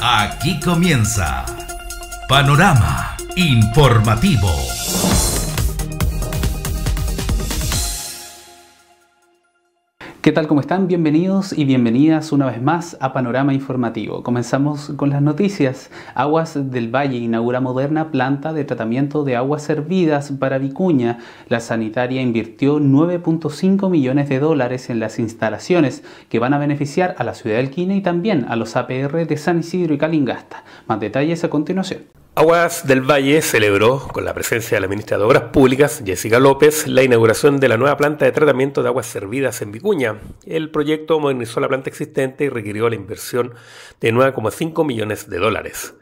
Aquí comienza Panorama Informativo. ¿Qué tal? ¿Cómo están? Bienvenidos y bienvenidas una vez más a Panorama Informativo. Comenzamos con las noticias. Aguas del Valle inaugura moderna planta de tratamiento de aguas servidas para Vicuña. La sanitaria invirtió 9.5 millones de dólares en las instalaciones que van a beneficiar a la ciudad del Quine y también a los APR de San Isidro y Calingasta. Más detalles a continuación. Aguas del Valle celebró, con la presencia de la ministra de Obras Públicas, Jessica López, la inauguración de la nueva planta de tratamiento de aguas servidas en Vicuña. El proyecto modernizó la planta existente y requirió la inversión de 9,5 millones de dólares.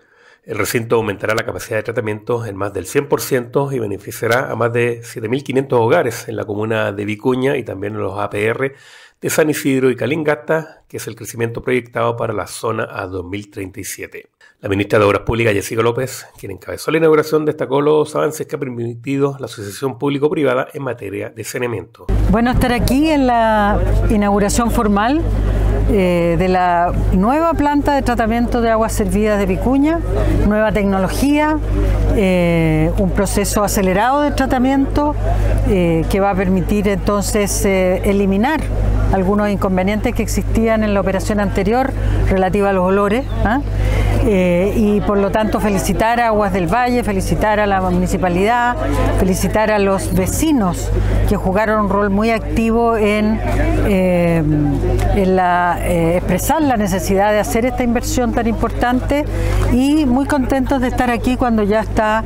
El recinto aumentará la capacidad de tratamiento en más del 100% y beneficiará a más de 7.500 hogares en la comuna de Vicuña y también en los APR de San Isidro y Calingasta, que es el crecimiento proyectado para la zona a 2037. La ministra de Obras Públicas, Jessica López, quien encabezó la inauguración, destacó los avances que ha permitido la asociación público-privada en materia de saneamiento. Bueno, estar aquí en la inauguración formal eh, de la nueva planta de tratamiento de aguas servidas de Vicuña, nueva tecnología, eh, un proceso acelerado de tratamiento eh, que va a permitir entonces eliminar algunos inconvenientes que existían en la operación anterior relativa a los olores. ¿ah? Y por lo tanto felicitar a Aguas del Valle, felicitar a la municipalidad, felicitar a los vecinos que jugaron un rol muy activo en, eh, eh, expresar la necesidad de hacer esta inversión tan importante y muy contentos de estar aquí cuando ya está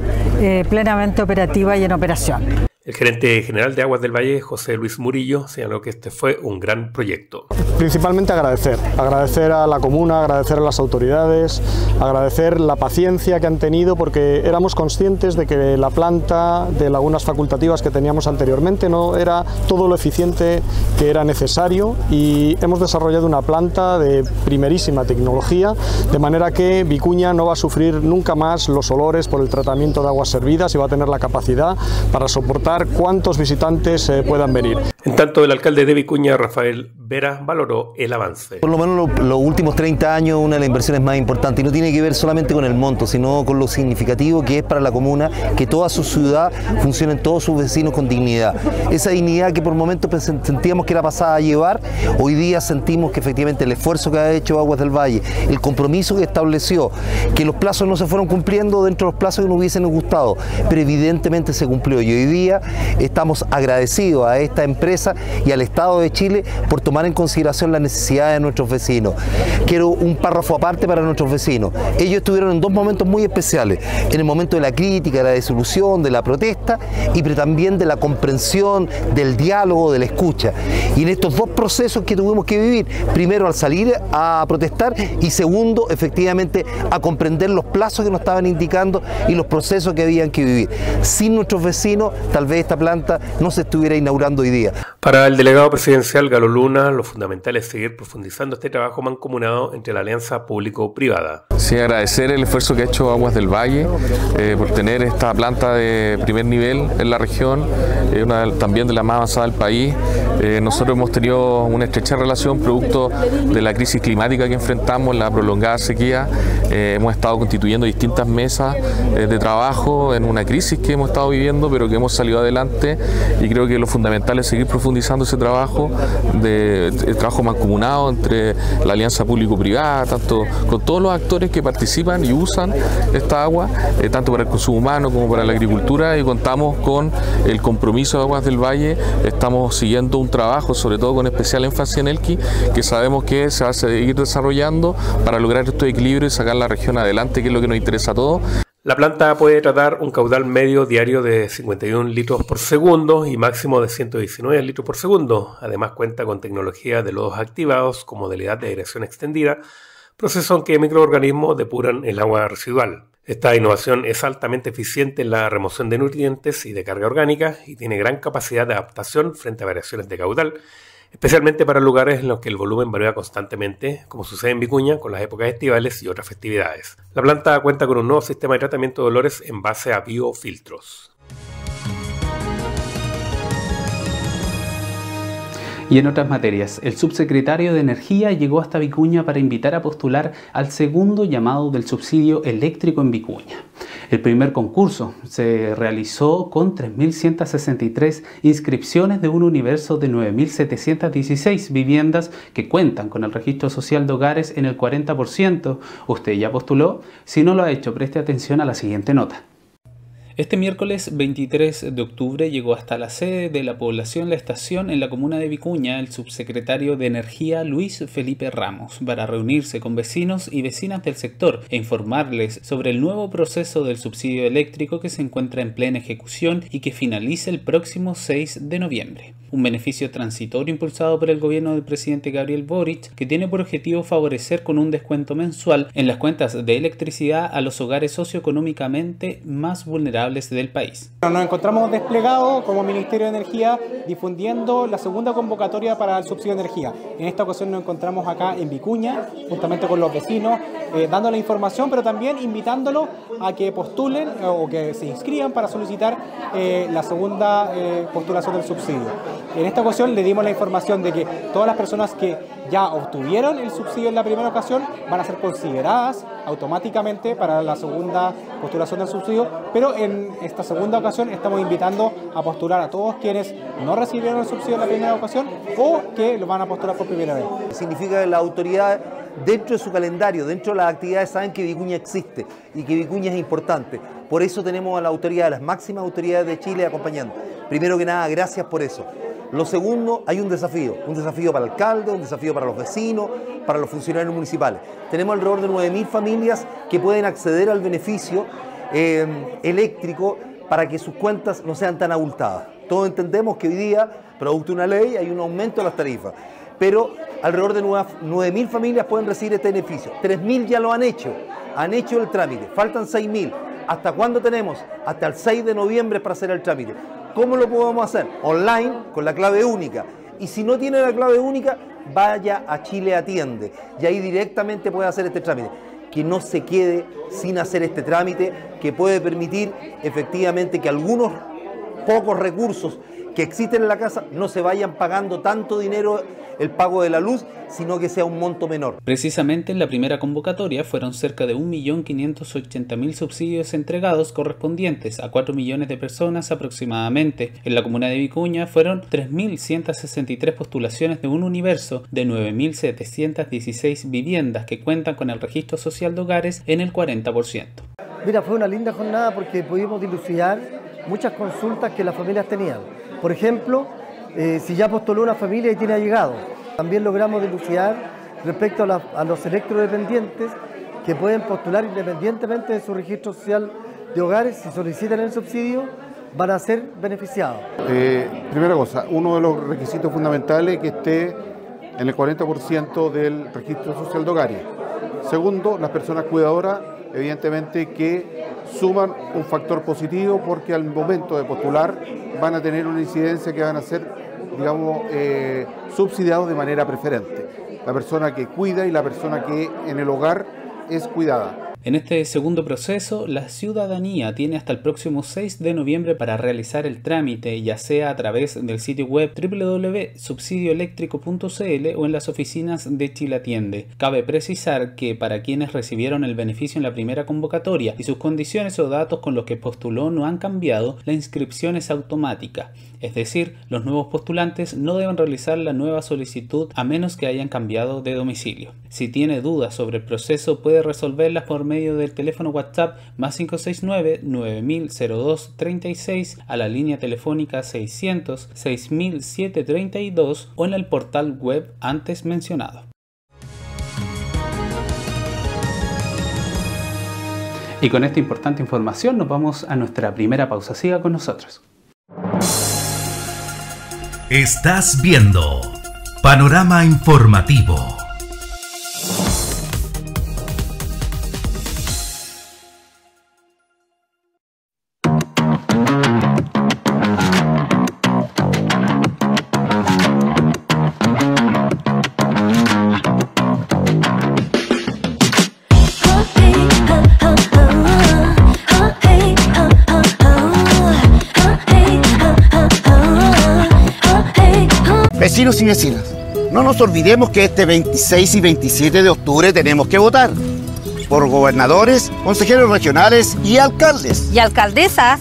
plenamente operativa y en operación. El gerente general de Aguas del Valle, José Luis Murillo, señaló que este fue un gran proyecto. Principalmente agradecer, agradecer a la comuna, agradecer a las autoridades, agradecer la paciencia que han tenido porque éramos conscientes de que la planta de lagunas facultativas que teníamos anteriormente no era todo lo eficiente que era necesario y hemos desarrollado una planta de primerísima tecnología de manera que Vicuña no va a sufrir nunca más los olores por el tratamiento de aguas servidas y va a tener la capacidad para soportar cuántos visitantes eh, puedan venir. En tanto, el alcalde de Vicuña, Rafael Vera, valoró el avance. Por lo menos los últimos 30 años, una de las inversiones más importantes, y no tiene que ver solamente con el monto, sino con lo significativo que es para la comuna que toda su ciudad funcionen todos sus vecinos con dignidad. Esa dignidad que por momentos sentíamos que era pasada a llevar, hoy día sentimos que efectivamente el esfuerzo que ha hecho Aguas del Valle, el compromiso que estableció, que los plazos no se fueron cumpliendo dentro de los plazos que nos hubiesen gustado, pero evidentemente se cumplió y hoy día estamos agradecidos a esta empresa y al Estado de Chile por tomar en consideración las necesidades de nuestros vecinos. Quiero un párrafo aparte para nuestros vecinos. Ellos estuvieron en dos momentos muy especiales, en el momento de la crítica, de la disolución, de la protesta y también de la comprensión, del diálogo, de la escucha. Y en estos dos procesos que tuvimos que vivir, primero al salir a protestar y segundo, efectivamente, a comprender los plazos que nos estaban indicando y los procesos que habían que vivir. Sin nuestros vecinos, tal vez esta planta no se estuviera inaugurando hoy día. Para el delegado presidencial Galo Luna, lo fundamental es seguir profundizando este trabajo mancomunado entre la alianza público-privada. Sí, agradecer el esfuerzo que ha hecho Aguas del Valle eh, por tener esta planta de primer nivel en la región, eh, una también de la más avanzada del país. Eh, nosotros hemos tenido una estrecha relación producto de la crisis climática que enfrentamos, la prolongada sequía. hemos estado constituyendo distintas mesas de trabajo en una crisis que hemos estado viviendo, pero que hemos salido adelante y creo que lo fundamental es seguir profundizando ese trabajo, de, el trabajo mancomunado entre la alianza público-privada, tanto con todos los actores que participan y usan esta agua, eh, tanto para el consumo humano como para la agricultura y contamos con el compromiso de Aguas del Valle, estamos siguiendo un trabajo, sobre todo con especial énfasis en Elqui, que sabemos que se va a seguir desarrollando para lograr este equilibrio y sacar la región adelante, que es lo que nos interesa a todos. La planta puede tratar un caudal medio diario de 51 litros por segundo y máximo de 119 litros por segundo. Además cuenta con tecnología de lodos activados con modalidad de aireación extendida, proceso en que microorganismos depuran el agua residual. Esta innovación es altamente eficiente en la remoción de nutrientes y de carga orgánica y tiene gran capacidad de adaptación frente a variaciones de caudal especialmente para lugares en los que el volumen varía constantemente, como sucede en Vicuña con las épocas estivales y otras festividades. La planta cuenta con un nuevo sistema de tratamiento de olores en base a biofiltros. Y en otras materias, el subsecretario de Energía llegó hasta Vicuña para invitar a postular al segundo llamado del subsidio eléctrico en Vicuña. El primer concurso se realizó con 3.163 inscripciones de un universo de 9.716 viviendas que cuentan con el registro social de hogares en el 40%. ¿Usted ya postuló? Si no lo ha hecho, preste atención a la siguiente nota. Este miércoles 23 de octubre llegó hasta la sede de la población La Estación en la comuna de Vicuña el subsecretario de Energía Luis Felipe Ramos para reunirse con vecinos y vecinas del sector e informarles sobre el nuevo proceso del subsidio eléctrico que se encuentra en plena ejecución y que finaliza el próximo 6 de noviembre un beneficio transitorio impulsado por el gobierno del presidente Gabriel Boric, que tiene por objetivo favorecer con un descuento mensual en las cuentas de electricidad a los hogares socioeconómicamente más vulnerables del país. Nos encontramos desplegados como Ministerio de Energía difundiendo la segunda convocatoria para el subsidio de energía. En esta ocasión nos encontramos acá en Vicuña, justamente con los vecinos, eh, dando la información, pero también invitándolos a que postulen eh, o que se inscriban para solicitar eh, la segunda postulación del subsidio. En esta ocasión le dimos la información de que todas las personas que ya obtuvieron el subsidio en la primera ocasión van a ser consideradas automáticamente para la segunda postulación del subsidio, pero en esta segunda ocasión estamos invitando a postular a todos quienes no recibieron el subsidio en la primera ocasión o que lo van a postular por primera vez. Significa que la autoridad dentro de su calendario, dentro de las actividades, saben que Vicuña existe y que Vicuña es importante. Por eso tenemos a la autoridad, las máximas autoridades de Chile acompañando. Primero que nada, gracias por eso. Lo segundo, hay un desafío, un desafío para el alcalde, un desafío para los vecinos, para los funcionarios municipales. Tenemos alrededor de 9.000 familias que pueden acceder al beneficio eh, eléctrico para que sus cuentas no sean tan abultadas. Todos entendemos que hoy día, producto de una ley, hay un aumento de las tarifas, pero alrededor de 9.000 familias pueden recibir este beneficio. 3.000 ya lo han hecho, han hecho el trámite, faltan 6.000. ¿Hasta cuándo tenemos? Hasta el 6 de noviembre para hacer el trámite. ¿Cómo lo podemos hacer? Online, con la clave única. Y si no tiene la clave única, vaya a Chile Atiende. Y ahí directamente puede hacer este trámite. Que no se quede sin hacer este trámite, que puede permitir efectivamente que algunos pocos recursos que existen en la casa no se vayan pagando tanto dinero el pago de la luz, sino que sea un monto menor. Precisamente en la primera convocatoria fueron cerca de 1.580.000 subsidios entregados correspondientes a 4 millones de personas aproximadamente. En la comuna de Vicuña fueron 3.163 postulaciones de un universo de 9.716 viviendas que cuentan con el registro social de hogares en el 40%. Mira, fue una linda jornada porque pudimos dilucidar muchas consultas que las familias tenían. Por ejemplo, eh, si ya postuló una familia y tiene allegado. También logramos dilucidar respecto a, los electrodependientes que pueden postular independientemente de su registro social de hogares, si solicitan el subsidio, van a ser beneficiados. Eh, primera cosa, uno de los requisitos fundamentales es que esté en el 40% del registro social de hogares. Segundo, las personas cuidadoras, evidentemente que suman un factor positivo porque al momento de postular van a tener una incidencia que van a ser, digamos, eh, subsidiados de manera preferente. La persona que cuida y la persona que en el hogar es cuidada. En este segundo proceso, la ciudadanía tiene hasta el próximo 6 de noviembre para realizar el trámite, ya sea a través del sitio web www.subsidioeléctrico.cl o en las oficinas de Chile Atiende. Cabe precisar que para quienes recibieron el beneficio en la primera convocatoria y sus condiciones o datos con los que postuló no han cambiado, la inscripción es automática. Es decir, los nuevos postulantes no deben realizar la nueva solicitud a menos que hayan cambiado de domicilio. Si tiene dudas sobre el proceso puede resolverlas por medio del teléfono WhatsApp más 569 9002 36 a la línea telefónica 600 6732 o en el portal web antes mencionado. Y con esta importante información nos vamos a nuestra primera pausa. Siga con nosotros. Estás viendo Panorama Informativo. Vecinos y vecinas, no nos olvidemos que este 26 y 27 de octubre tenemos que votar por gobernadores, consejeros regionales y alcaldes. Y alcaldesas.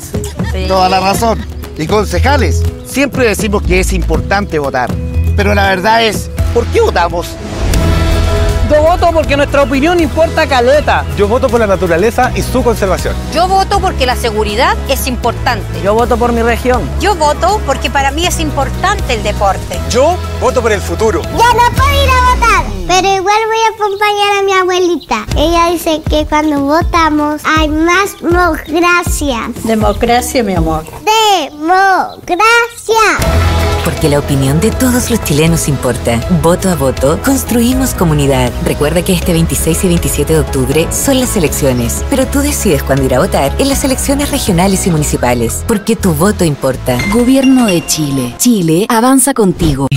Sí. Toda la razón. Y concejales. Siempre decimos que es importante votar. Pero la verdad es, ¿por qué votamos? Yo voto porque nuestra opinión importa caleta. Yo voto por la naturaleza y su conservación. Yo voto porque la seguridad es importante. Yo voto por mi región. Yo voto porque para mí es importante el deporte. Yo voto por el futuro. Ya no puedo ir a votar, pero igual voy a acompañar a mi abuelita. Ella dice que cuando votamos hay más democracia. Democracia, mi amor. Democracia. Porque la opinión de todos los chilenos importa. Voto a voto, construimos comunidad. Recuerda que este 26 y 27 de octubre son las elecciones, pero tú decides cuándo ir a votar en las elecciones regionales y municipales, porque tu voto importa. Gobierno de Chile. Chile avanza contigo.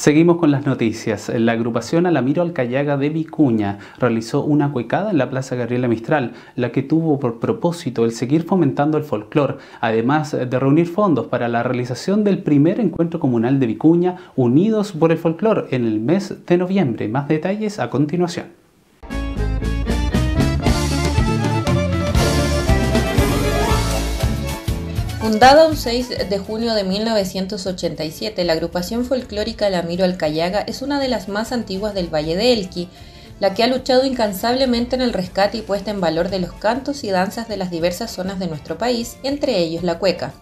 Seguimos con las noticias. La agrupación Alamiro Alcayaga de Vicuña realizó una cuecada en la Plaza Gabriela Mistral, la que tuvo por propósito el seguir fomentando el folclor, además de reunir fondos para la realización del primer encuentro comunal de Vicuña Unidos por el Folclor en el mes de noviembre. Más detalles a continuación. Fundada un 6 de junio de 1987, la agrupación folclórica Lamiro Alcayaga es una de las más antiguas del Valle de Elqui, la que ha luchado incansablemente en el rescate y puesta en valor de los cantos y danzas de las diversas zonas de nuestro país, entre ellos la cueca.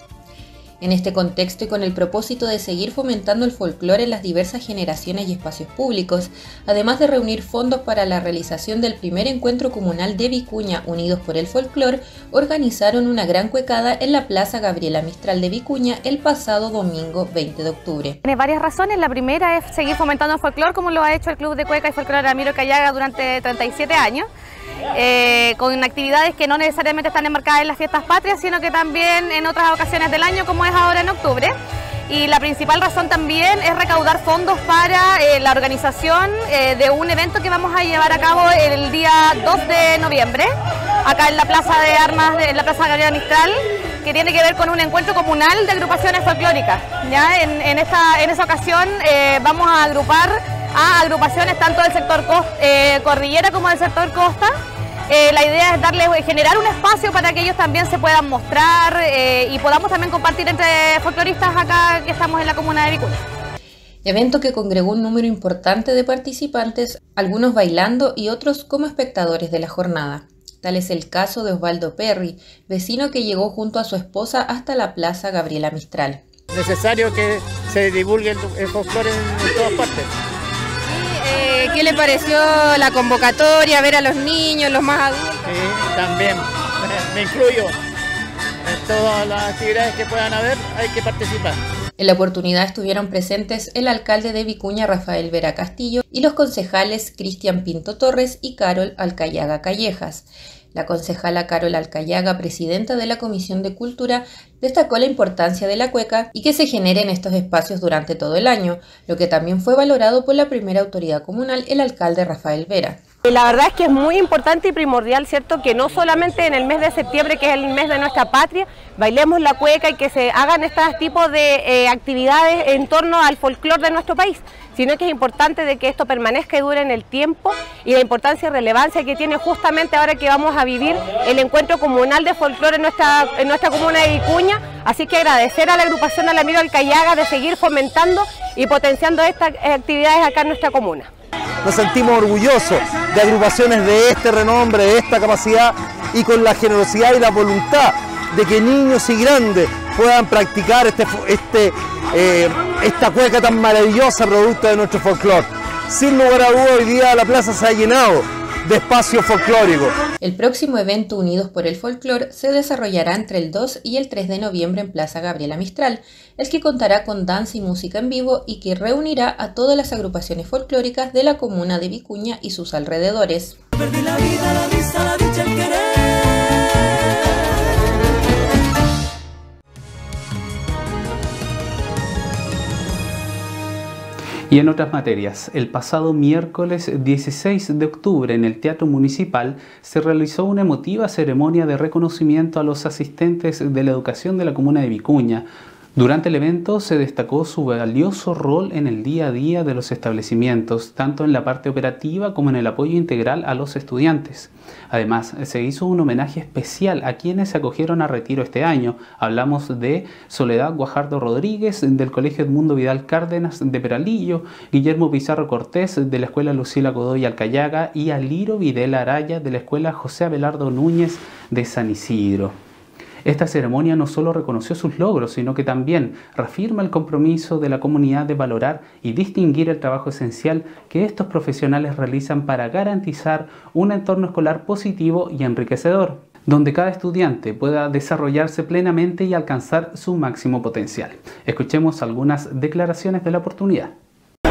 En este contexto y con el propósito de seguir fomentando el folclore en las diversas generaciones y espacios públicos, además de reunir fondos para la realización del primer encuentro comunal de Vicuña Unidos por el Folclor, organizaron una gran cuecada en la Plaza Gabriela Mistral de Vicuña el pasado domingo 20 de octubre. Tiene varias razones. La primera es seguir fomentando el folclore como lo ha hecho el Club de Cueca y Folclore Ramiro Callaga durante 37 años. Eh, con actividades que no necesariamente están enmarcadas en las fiestas patrias, sino que también en otras ocasiones del año, como es ahora en octubre. Y la principal razón también es recaudar fondos para eh, la organización eh, de un evento que vamos a llevar a cabo el día 2 de noviembre, acá en la Plaza de Armas, de, en la Plaza Gabriela Mistral, que tiene que ver con un encuentro comunal de agrupaciones folclóricas. ¿ya? En, esta, en esa ocasión vamos a agrupar a agrupaciones tanto del sector cordillera como del sector costa, eh, la idea es darles, generar un espacio para que ellos también se puedan mostrar eh, y podamos también compartir entre folcloristas acá que estamos en la comuna de Vicuña. Evento que congregó un número importante de participantes, algunos bailando y otros como espectadores de la jornada. Tal es el caso de Osvaldo Perry, vecino que llegó junto a su esposa hasta la Plaza Gabriela Mistral. Necesario que se divulgue el, folclore en todas partes. Eh, ¿Qué le pareció la convocatoria, ver a los niños, los más adultos? Sí, también, me incluyo. En todas las actividades que puedan haber hay que participar. En la oportunidad estuvieron presentes el alcalde de Vicuña, Rafael Vera Castillo, y los concejales Cristian Pinto Torres y Carol Alcayaga Callejas. La concejala Carol Alcayaga, presidenta de la Comisión de Cultura, destacó la importancia de la cueca y que se generen estos espacios durante todo el año, lo que también fue valorado por la primera autoridad comunal, el alcalde Rafael Vera. La verdad es que es muy importante y primordial, ¿cierto?, que no solamente en el mes de septiembre, que es el mes de nuestra patria, bailemos la cueca y que se hagan estos tipos de eh, actividades en torno al folclore de nuestro país, sino que es importante de que esto permanezca y dure en el tiempo y la importancia y relevancia que tiene justamente ahora que vamos a vivir el encuentro comunal de folclore en nuestra, en nuestra comuna de Vicuña. Así que agradecer a la agrupación Alamiro Alcayaga de seguir fomentando y potenciando estas actividades acá en nuestra comuna. Nos sentimos orgullosos de agrupaciones de este renombre, de esta capacidad y con la generosidad y la voluntad de que niños y grandes puedan practicar este, este, eh, esta cueca tan maravillosa producto de nuestro folclore. Sin lugar a dudas, hoy día la plaza se ha llenado de espacio folclórico. El próximo evento Unidos por el Folclor se desarrollará entre el 2 y el 3 de noviembre en Plaza Gabriela Mistral, el que contará con danza y música en vivo y que reunirá a todas las agrupaciones folclóricas de la comuna de Vicuña y sus alrededores. Y en otras materias, el pasado miércoles 16 de octubre en el Teatro Municipal se realizó una emotiva ceremonia de reconocimiento a los asistentes de la educación de la comuna de Vicuña, durante el evento se destacó su valioso rol en el día a día de los establecimientos, tanto en la parte operativa como en el apoyo integral a los estudiantes. Además, se hizo un homenaje especial a quienes se acogieron a retiro este año. Hablamos de Soledad Guajardo Rodríguez del Colegio Edmundo Vidal Cárdenas de Peralillo, Guillermo Pizarro Cortés de la Escuela Lucila Godoy Alcayaga y Aliro Videla Araya de la Escuela José Abelardo Núñez de San Isidro. Esta ceremonia no solo reconoció sus logros, sino que también reafirma el compromiso de la comunidad de valorar y distinguir el trabajo esencial que estos profesionales realizan para garantizar un entorno escolar positivo y enriquecedor donde cada estudiante pueda desarrollarse plenamente y alcanzar su máximo potencial. Escuchemos algunas declaraciones de la oportunidad.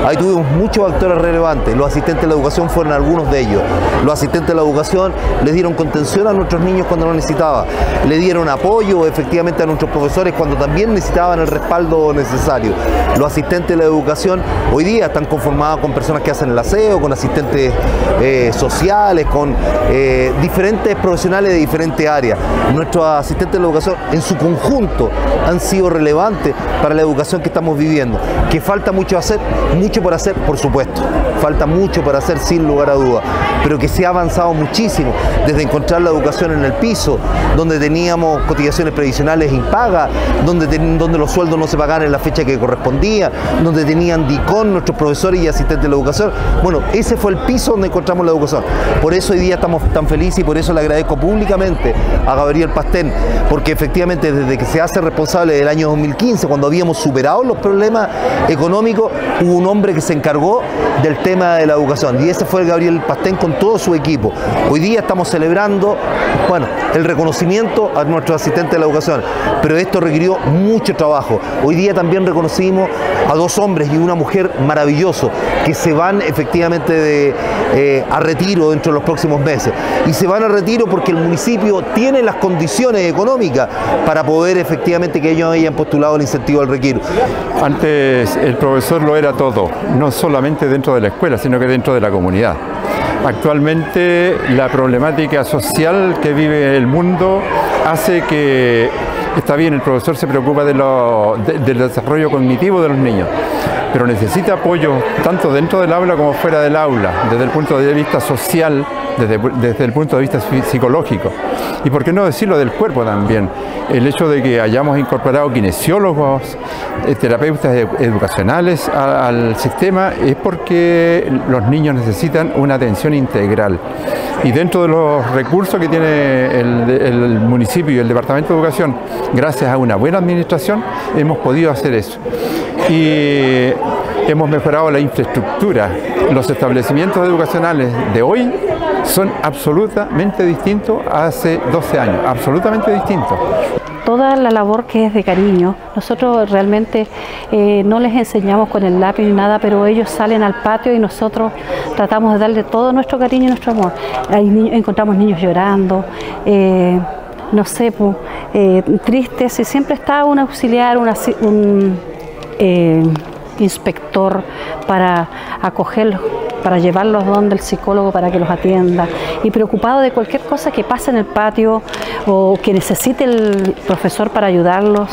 Ahí tuvimos muchos actores relevantes, los asistentes de la educación fueron algunos de ellos. Los asistentes de la educación les dieron contención a nuestros niños cuando lo necesitaban, le dieron apoyo efectivamente a nuestros profesores cuando también necesitaban el respaldo necesario. Los asistentes de la educación hoy día están conformados con personas que hacen el aseo, con asistentes eh, sociales, con eh, diferentes profesionales de diferentes áreas. Nuestros asistentes de la educación en su conjunto han sido relevantes para la educación que estamos viviendo. Que falta mucho hacer, mucho por hacer, por supuesto. Falta mucho por hacer sin lugar a duda. Pero que se ha avanzado muchísimo desde encontrar la educación en el piso, donde teníamos cotizaciones previsionales impagas, donde, donde los sueldos no se pagaban en la fecha que correspondía, donde tenían DICON nuestros profesores y asistentes de la educación. Bueno, ese fue el piso donde encontramos la educación. Por eso hoy día estamos tan felices y por eso le agradezco públicamente a Gabriel Pastén, porque efectivamente desde que se hace responsable del año 2015, cuando habíamos superado los problemas económicos, hubo un hombre que se encargó del tema de la educación y ese fue el Gabriel Pastén con todo su equipo. Hoy día estamos celebrando, bueno, el reconocimiento a nuestros asistentes de la educación, pero esto requirió mucho trabajo. Hoy día también reconocimos a dos hombres y una mujer maravilloso que se van efectivamente de, eh, a retiro dentro de los próximos meses. Y se van a retiro porque el municipio tiene las condiciones económicas para poder efectivamente que ellos hayan postulado el incentivo al retiro. Antes el profesor lo era todo, no solamente dentro de la escuela, sino que dentro de la comunidad. Actualmente la problemática social que vive el mundo hace que, está bien, el profesor se preocupa del desarrollo cognitivo de los niños, pero necesita apoyo tanto dentro del aula como fuera del aula, desde el punto de vista social, desde, desde el punto de vista psicológico. Y por qué no decirlo del cuerpo también. El hecho de que hayamos incorporado kinesiólogos, eh, terapeutas educacionales al sistema es porque los niños necesitan una atención integral. Y dentro de los recursos que tiene el municipio y el Departamento de Educación, gracias a una buena administración, hemos podido hacer eso. Y hemos mejorado la infraestructura. Los establecimientos educacionales de hoy son absolutamente distintos a hace 12 años, absolutamente distintos. Toda la labor que es de cariño, nosotros realmente eh, no les enseñamos con el lápiz ni nada, pero ellos salen al patio y nosotros tratamos de darle todo nuestro cariño y nuestro amor. Hay niños, encontramos niños llorando, eh, no sé, eh, tristes, y siempre está un auxiliar, una, un eh, inspector para acogerlos, para llevarlos donde el psicólogo para que los atienda y preocupado de cualquier cosa que pase en el patio o que necesite el profesor para ayudarlos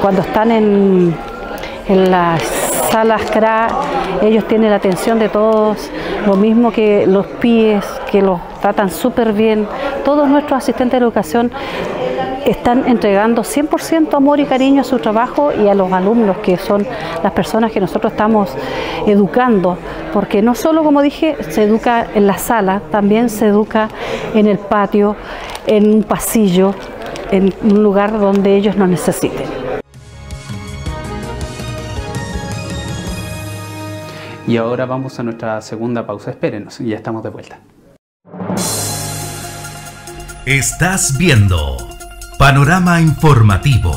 cuando están en, en las salas CRA, ellos tienen la atención de todos, lo mismo que los pies, que los tratan súper bien. Todos nuestros asistentes de educación están entregando 100% amor y cariño a su trabajo y a los alumnos, que son las personas que nosotros estamos educando, porque no solo, como dije, se educa en la sala, también se educa en el patio, en un pasillo, en un lugar donde ellos nos necesiten. Y ahora vamos a nuestra segunda pausa. Espérenos, ya estamos de vuelta. Estás viendo Panorama Informativo.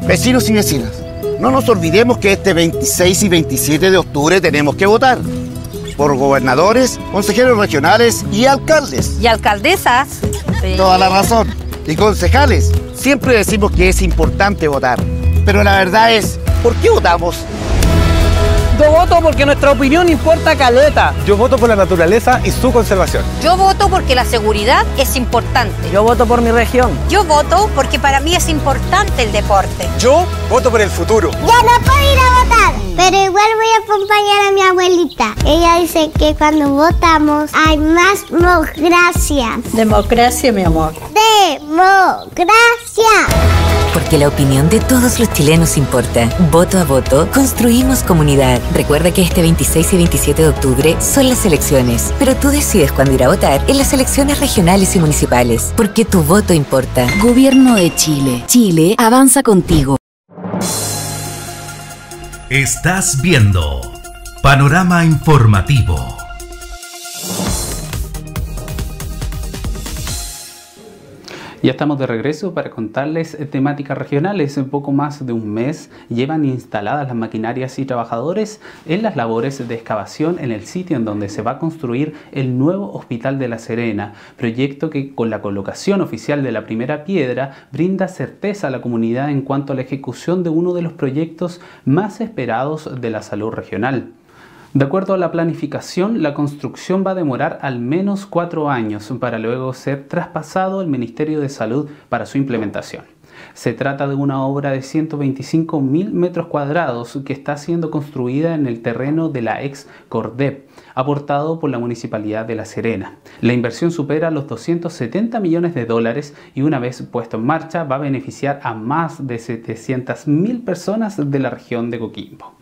Vecinos y vecinas, no nos olvidemos que este 26 y 27 de octubre tenemos que votar por gobernadores, consejeros regionales y alcaldes. Y alcaldesas. Toda la razón. y concejales siempre decimos que es importante votar. Pero la verdad es, ¿por qué votamos? Yo voto porque nuestra opinión importa caleta. Yo voto por la naturaleza y su conservación. Yo voto porque la seguridad es importante. Yo voto por mi región. Yo voto porque para mí es importante el deporte. Yo voto por el futuro. Ya no puedo ir a votar, pero igual voy a acompañar a mi abuelita. Ella dice que cuando votamos hay más democracia. Democracia, mi amor. Democracia. Porque la opinión de todos los chilenos importa. Voto a voto, construimos comunidad. Recuerda que este 26 y 27 de octubre son las elecciones, pero tú decides cuándo ir a votar en las elecciones regionales y municipales, porque tu voto importa. Gobierno de Chile. Chile avanza contigo. Estás viendo Panorama Informativo. Ya estamos de regreso para contarles temáticas regionales. En poco más de un mes llevan instaladas las maquinarias y trabajadores en las labores de excavación en el sitio en donde se va a construir el nuevo Hospital de La Serena, proyecto que con la colocación oficial de la primera piedra brinda certeza a la comunidad en cuanto a la ejecución de uno de los proyectos más esperados de la salud regional. De acuerdo a la planificación, la construcción va a demorar al menos cuatro años para luego ser traspasado al Ministerio de Salud para su implementación. Se trata de una obra de 125 mil metros cuadrados que está siendo construida en el terreno de la ex Cordep, aportado por la Municipalidad de La Serena. La inversión supera los 270 millones de dólares y una vez puesto en marcha va a beneficiar a más de 700 mil personas de la región de Coquimbo.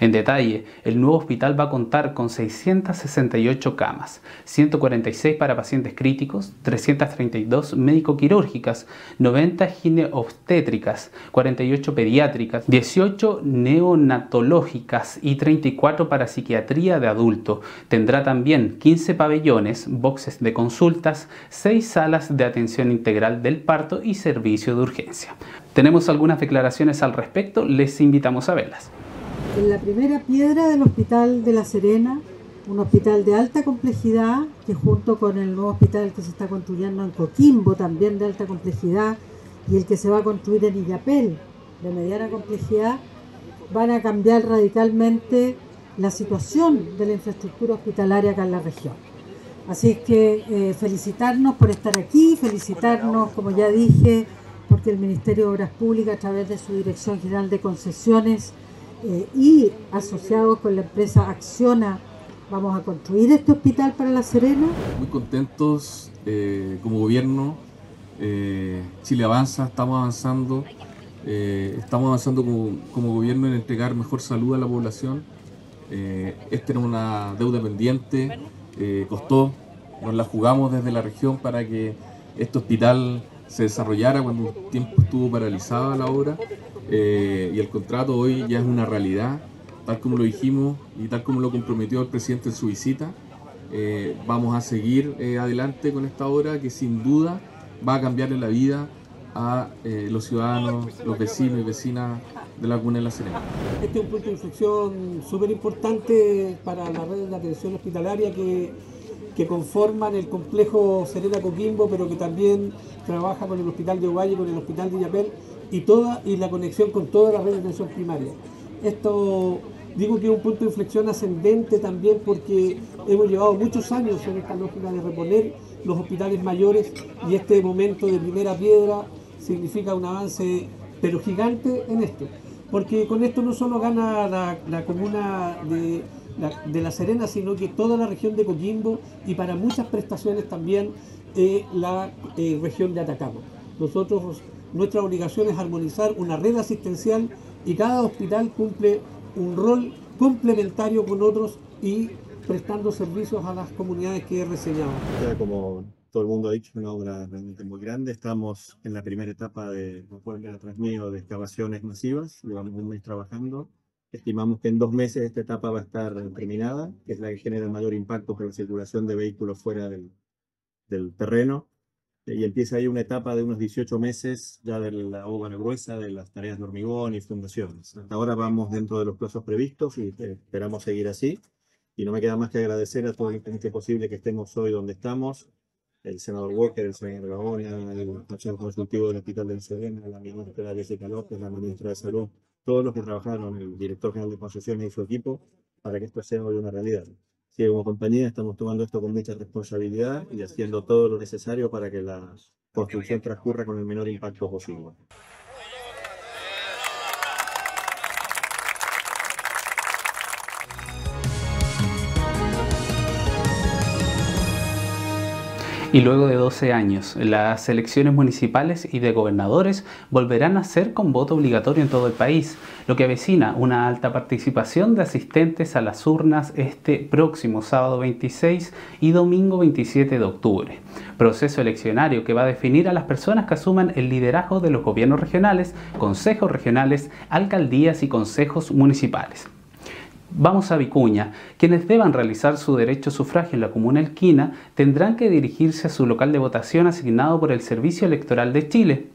En detalle, el nuevo hospital va a contar con 668 camas, 146 para pacientes críticos, 332 médico-quirúrgicas, 90 gineobstétricas, 48 pediátricas, 18 neonatológicas y 34 para psiquiatría de adulto. Tendrá también 15 pabellones, boxes de consultas, 6 salas de atención integral del parto y servicio de urgencia. Tenemos algunas declaraciones al respecto, les invitamos a verlas en la primera piedra del Hospital de La Serena, un hospital de alta complejidad, que junto con el nuevo hospital que se está construyendo en Coquimbo, también de alta complejidad, y el que se va a construir en Illapel, de mediana complejidad, van a cambiar radicalmente la situación de la infraestructura hospitalaria acá en la región. Así es que eh, felicitarnos por estar aquí, felicitarnos, como ya dije, porque el Ministerio de Obras Públicas, a través de su Dirección General de Concesiones, eh, y asociados con la empresa Acciona vamos a construir este hospital para La Serena. Muy contentos eh, como gobierno, eh, Chile avanza, estamos avanzando, estamos avanzando como, como, gobierno en entregar mejor salud a la población. esta era una deuda pendiente, costó, nos la jugamos desde la región para que este hospital se desarrollara cuando un tiempo estuvo paralizada la obra eh, y el contrato hoy ya es una realidad, tal como lo dijimos y tal como lo comprometió el presidente en su visita. Eh, vamos a seguir eh, adelante con esta obra que sin duda va a cambiarle la vida a los ciudadanos, los vecinos y vecinas de la Comuna de La Serena. Este es un punto de inflexión súper importante para la red de atención hospitalaria que, que conforman el complejo Serena Coquimbo, pero que también trabaja con el Hospital de Ovalle, con el Hospital de Yapel y, toda, y la conexión con toda la red de atención primaria. Esto digo que es un punto de inflexión ascendente también porque hemos llevado muchos años en esta lógica de reponer los hospitales mayores y este momento de primera piedra significa un avance pero gigante en esto. Porque con esto no solo gana la, comuna de la, de la, Serena, sino que toda la región de Coquimbo y para muchas prestaciones también eh, la eh, región de Atacama. Nosotros nuestra obligación es armonizar una red asistencial y cada hospital cumple un rol complementario con otros y prestando servicios a las comunidades que he reseñado. como todo el mundo ha dicho, una obra realmente muy grande. Estamos en la primera etapa de, pueden ver atrás mío, de excavaciones masivas. Llevamos un mes trabajando. Estimamos que en dos meses esta etapa va a estar terminada, que es la que genera el mayor impacto por la circulación de vehículos fuera del, del terreno y empieza ahí una etapa de unos 18 meses ya de la obra gruesa, de las tareas de hormigón y fundaciones. Hasta ahora vamos dentro de los plazos previstos y eh, esperamos seguir así. Y no me queda más que agradecer a todo el que posible que estemos hoy donde estamos, el senador Walker, el senador Gamonia, el consejo consultivo del Hospital del Serena, la ministra Jessica López, la ministra de Salud, todos los que trabajaron, el director general de concesiones y su equipo, para que esto sea hoy una realidad. Sí, como compañía estamos tomando esto con mucha responsabilidad y haciendo todo lo necesario para que la construcción transcurra con el menor impacto posible. Y luego de 12 años, las elecciones municipales y de gobernadores volverán a ser con voto obligatorio en todo el país, lo que avecina una alta participación de asistentes a las urnas este próximo sábado 26 y domingo 27 de octubre. Proceso eleccionario que va a definir a las personas que asuman el liderazgo de los gobiernos regionales, consejos regionales, alcaldías y consejos municipales. Vamos a Vicuña. Quienes deban realizar su derecho sufragio en la comuna Elquina tendrán que dirigirse a su local de votación asignado por el Servicio Electoral de Chile,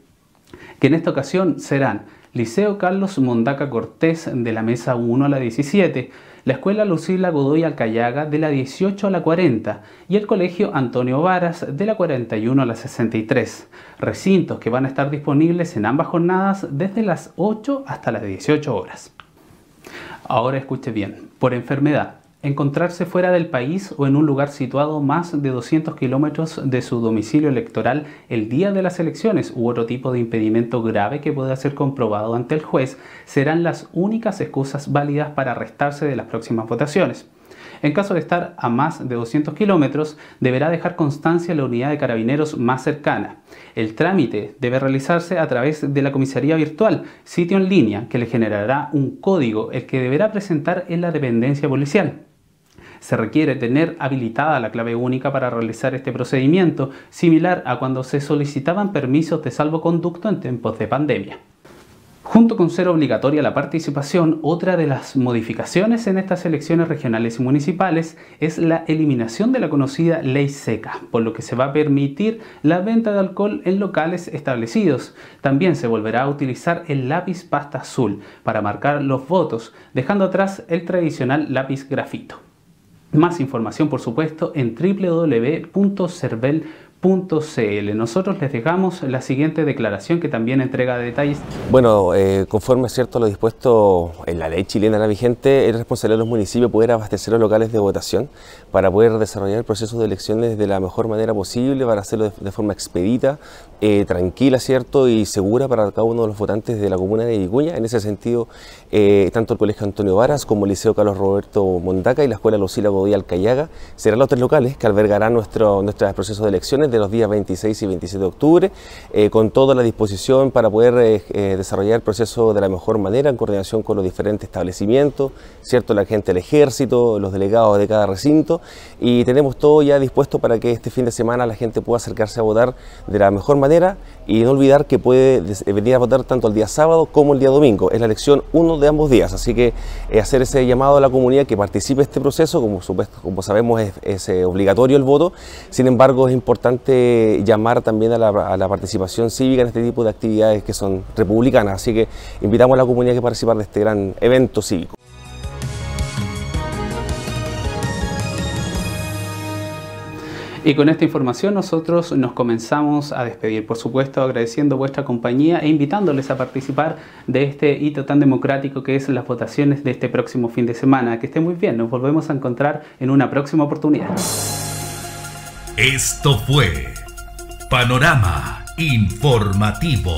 que en esta ocasión serán Liceo Carlos Mondaca Cortés de la mesa 1 a la 17, la Escuela Lucila Godoy Alcayaga de la 18 a la 40 y el Colegio Antonio Varas de la 41 a la 63. Recintos que van a estar disponibles en ambas jornadas desde las 8 hasta las 18 horas. Ahora escuche bien, por enfermedad, encontrarse fuera del país o en un lugar situado más de 200 kilómetros de su domicilio electoral el día de las elecciones u otro tipo de impedimento grave que pueda ser comprobado ante el juez serán las únicas excusas válidas para arrestarse de las próximas votaciones. En caso de estar a más de 200 kilómetros, deberá dejar constancia en la unidad de carabineros más cercana. El trámite debe realizarse a través de la comisaría virtual, sitio en línea, que le generará un código, el que deberá presentar en la dependencia policial. Se requiere tener habilitada la clave única para realizar este procedimiento, similar a cuando se solicitaban permisos de salvoconducto en tiempos de pandemia. Junto con ser obligatoria la participación, otra de las modificaciones en estas elecciones regionales y municipales es la eliminación de la conocida ley seca, por lo que se va a permitir la venta de alcohol en locales establecidos. También se volverá a utilizar el lápiz pasta azul para marcar los votos, dejando atrás el tradicional lápiz grafito. Más información, por supuesto, en www.cervel.com nosotros les dejamos la siguiente declaración que también entrega detalles. Bueno, eh, conforme es cierto lo dispuesto en la ley chilena la vigente, es responsabilidad de los municipios poder abastecer los locales de votación para poder desarrollar el proceso de elecciones de la mejor manera posible, para hacerlo de, forma expedita, eh, tranquila, cierto, y segura para cada uno de los votantes de la comuna de Vicuña. En ese sentido, eh, tanto el Colegio Antonio Varas como el Liceo Carlos Roberto Mondaca y la Escuela Lucila Godía Alcayaga serán los tres locales que albergarán nuestro, nuestro proceso de elecciones de los días 26 y 27 de octubre, eh, con toda la disposición para poder desarrollar el proceso de la mejor manera en coordinación con los diferentes establecimientos, cierto la gente del ejército, los delegados de cada recinto. Y tenemos todo ya dispuesto para que este fin de semana la gente pueda acercarse a votar de la mejor manera y no olvidar que puede venir a votar tanto el día sábado como el día domingo. Es la elección uno de ambos días, así que hacer ese llamado a la comunidad que participe en este proceso, como, como sabemos es obligatorio el voto, sin embargo es importante llamar también a la, participación cívica en este tipo de actividades que son republicanas. Así que invitamos a la comunidad a participar de este gran evento cívico. Y con esta información nosotros nos comenzamos a despedir, por supuesto agradeciendo vuestra compañía e invitándoles a participar de este hito tan democrático que es las votaciones de este próximo fin de semana. Que estén muy bien, nos volvemos a encontrar en una próxima oportunidad. Esto fue Panorama Informativo.